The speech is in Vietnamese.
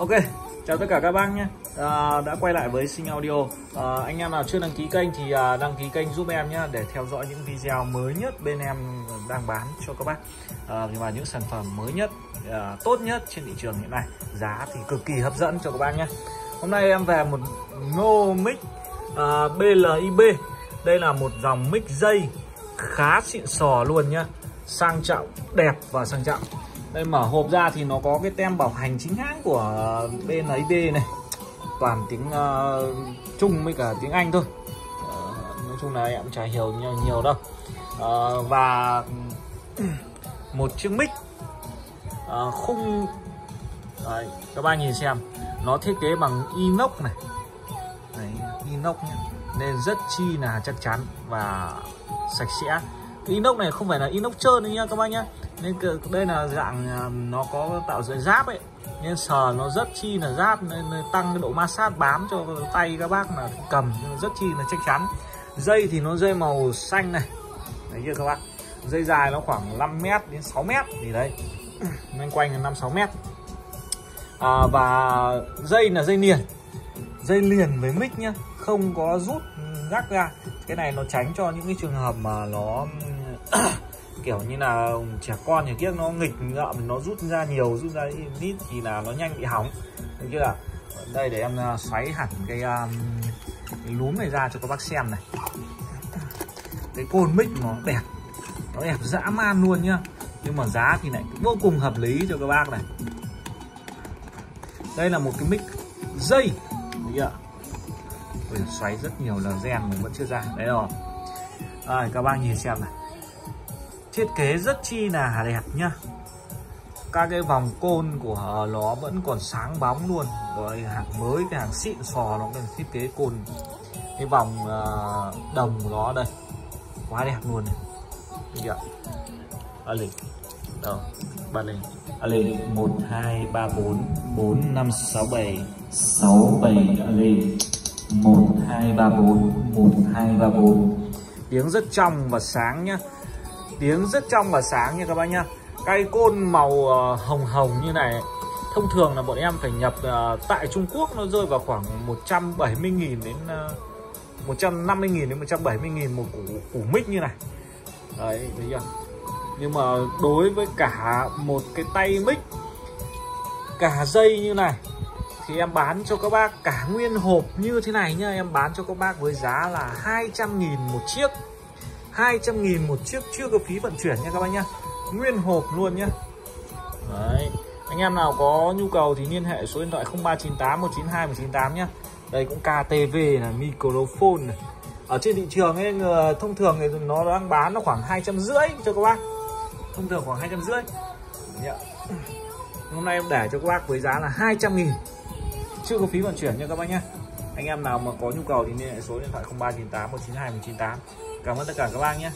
Ok, chào tất cả các bác nhé. À, Đã quay lại với Sinh Audio. À, Anh em nào chưa đăng ký kênh thì à, đăng ký kênh giúp em nhé Để theo dõi những video mới nhất bên em đang bán cho các bác. À, Và những sản phẩm mới nhất, à, tốt nhất trên thị trường hiện nay. Giá thì cực kỳ hấp dẫn cho các bác nhé. Hôm nay em về một ngô mic à, BLIB Đây là một dòng mic dây khá xịn sò luôn nhá Sang trọng, đẹp và sang trọng đây mở hộp ra thì nó có cái tem bảo hành chính hãng của bên BNIB này. Toàn tiếng uh, Trung với cả tiếng Anh thôi. Uh, nói chung là em chả hiểu nhiều, nhiều đâu. Uh, và ừ, một chiếc mic. Uh, khung. Đấy, các bạn nhìn xem. Nó thiết kế bằng inox này. Đấy, inox nhé nên rất chi là chắc chắn và sạch sẽ cái inox này không phải là inox trơn đấy nhá các bác nhá. Nên đây là dạng à, nó có tạo dưới giáp ấy. Nên sờ nó rất chi là giáp nên tăng cái độ ma sát bám cho tay các bác mà cầm rất chi là chắc chắn. Dây thì nó dây màu xanh này. Đấy chưa các bác? Dây dài nó khoảng 5 mét đến 6 mét thì đấy. Nên quanh là 5 6 mét. À, và dây là dây liền. Dây liền với mic nhá không có rút gác ra cái này nó tránh cho những cái trường hợp mà nó kiểu như là trẻ con thì kia nó nghịch ngợm nó rút ra nhiều rút ra ít thì là nó nhanh bị hỏng. Được chưa đây để em à, xoáy hẳn cái, um, cái lúm này ra cho các bác xem này. Cái côn mic nó đẹp nó đẹp dã man luôn nhá. Nhưng mà giá thì lại vô cùng hợp lý cho các bác này. Đây là một cái mic dây được chưa Ôi, xoáy rất nhiều là gen mình vẫn chưa ra. Đấy rồi. À, các bác nhìn xem này thiết kế rất chi là đẹp nhá. Các cái vòng côn của nó vẫn còn sáng bóng luôn. Rồi hàng mới cái hàng xịn sò nó còn thiết kế côn. Cái vòng ờ, đồng của nó đây. Quá đẹp luôn này. Được chưa? Lên đâu? Ba lên à lên một hai ba bốn. Bốn năm sáu bảy. Sáu bảy. Lên một hai ba bốn. Một hai ba bốn. Tiếng rất trong và sáng nhá. Tiếng rất trong và sáng nha các bác nhá. Cây côn màu ờ, hồng hồng như này thông thường là bọn em phải nhập ờ, tại Trung Quốc nó rơi vào khoảng 170.000 đến ờ, 150.000 đến 170.000 một củ, củ mic như này. Đấy thấy chưa? Nhưng mà đối với cả một cái tay mic cả dây như này thì em bán cho các bác cả nguyên hộp như thế này nhá. Em bán cho các bác với giá là 200.000 một chiếc. 200 nghìn một chiếc chưa có phí vận chuyển nha các bác nhá. Nguyên hộp luôn nhá. Đấy. Anh em nào có nhu cầu thì liên hệ số điện thoại 0398 192 198 nhá. Đây cũng KTV là microphone này. Ở trên thị trường ấy thông thường thì nó đang bán nó khoảng hai trăm rưỡi cho các bác. Thông thường khoảng hai trăm rưỡi. Dạ. Hôm nay em để cho các bác với giá là 200 nghìn. Chưa có phí vận chuyển nha các bác nhé. Anh em nào mà có nhu cầu thì liên hệ số điện thoại 0398 192 198 Cảm ơn tất cả các bác nhé.